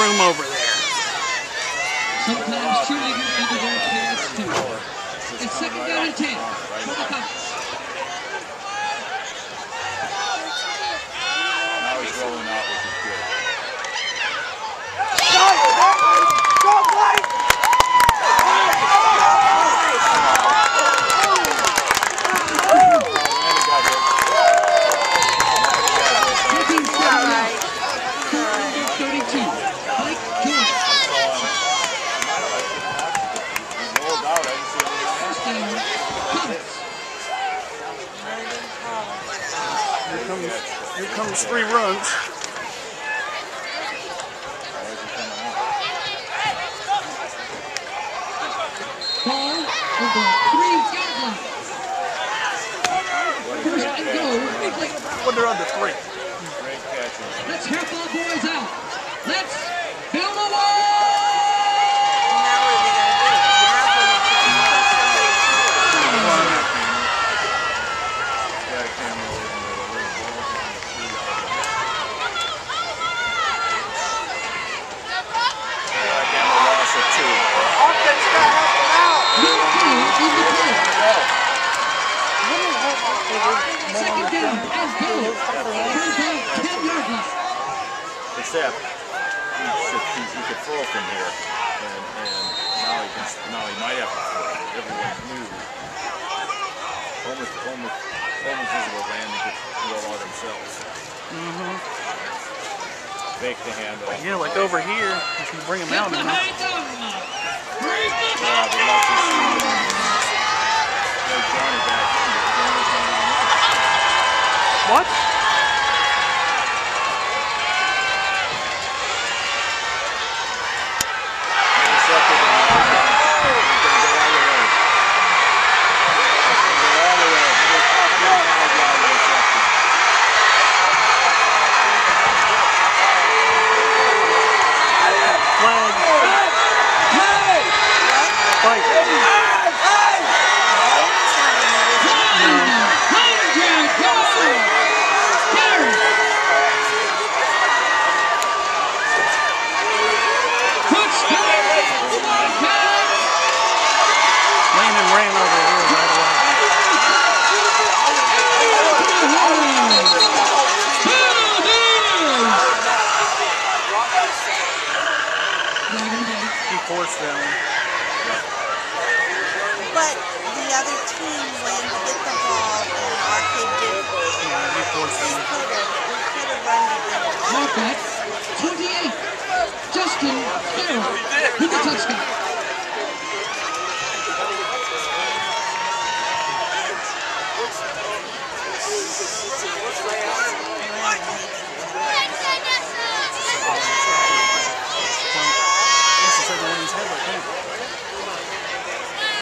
room over there. Sometimes cheerleaders need to wear pants too. It's second down and ten. Now he's rolling out with Here comes, here comes three runs. Where's he coming out? Ball over three yard line. First and goal. Wrigley. What are under three? Second down goal. From the 10 yard. Except he should, he, he could throw from here, and, and now he can now he might have to throw. Everyone knew. Almost almost almost visible land he could roll out themselves. Mm-hmm. Fake the handoff. Yeah, like over here, you bring him out Get enough. behind them. Bring them Yeah, I would love to see Johnny back in, but Johnny's not even in. What? He forced that one. But the other team, when hit the ball and our kid did, Yeah, he forced we that one. could have, we could have run to get it. Wildcats 28. Justin Ferrell with the touchdown.